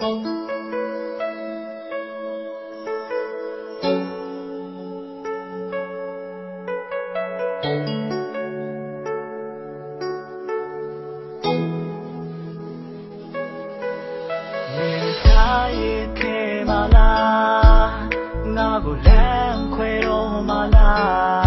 ကိုလမ်း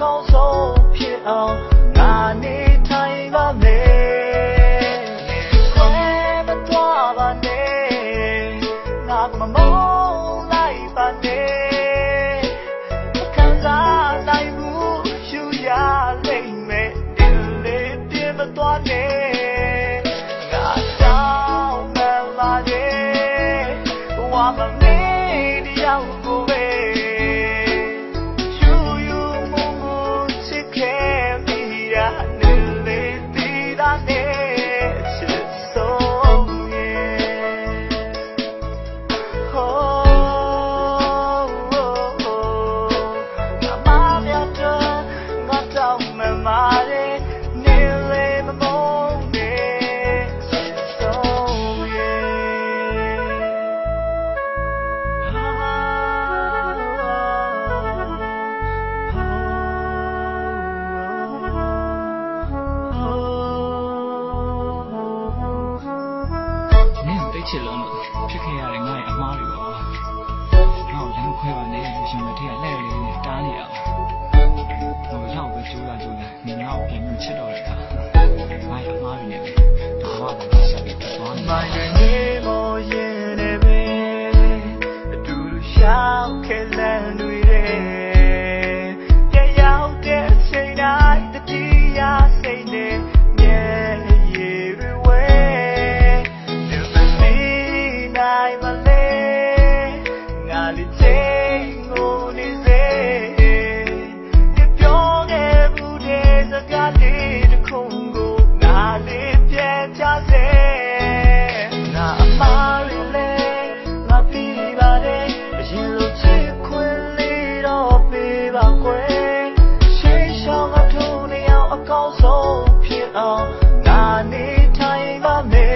ကောင်းဆုံးဖြစ်အောင်ငါနေထိုင်ပါမယ်ခွဲမသွားပါနဲ့ငါကမမောင်းလိုက်ပါနဲ့ခံစားနိုင်မှုယူရလိမ့်မယ်ဒီလေးပြမသွားနဲ့ငါတောင်းမလာတဲ့ဝါမမေး တစ်ချက်လုံးဖြစ်ခဲ့ရတဲ့ငါ့ရဲ့အမားတွေပါ။ငါ့ကိုလမ်းခွဲပါနဲ့လို့ရှင်မထည့်ရလက်ရည်နဲ့တားနေရအောင်။ဘာလို့ပဲကြိုးလာကြိုးလာငါ့ကိုပြန်ပြီးချက်တော့တာ။ငါ့ရဲ့အမားတွေနဲ့ဒါမှမဟုတ်ဆက်ပြီးသွားနေ။မိုင်းကနေမောရင်နေပဲအတူတူရှောက်ခဲ့လမ်းတွေ me.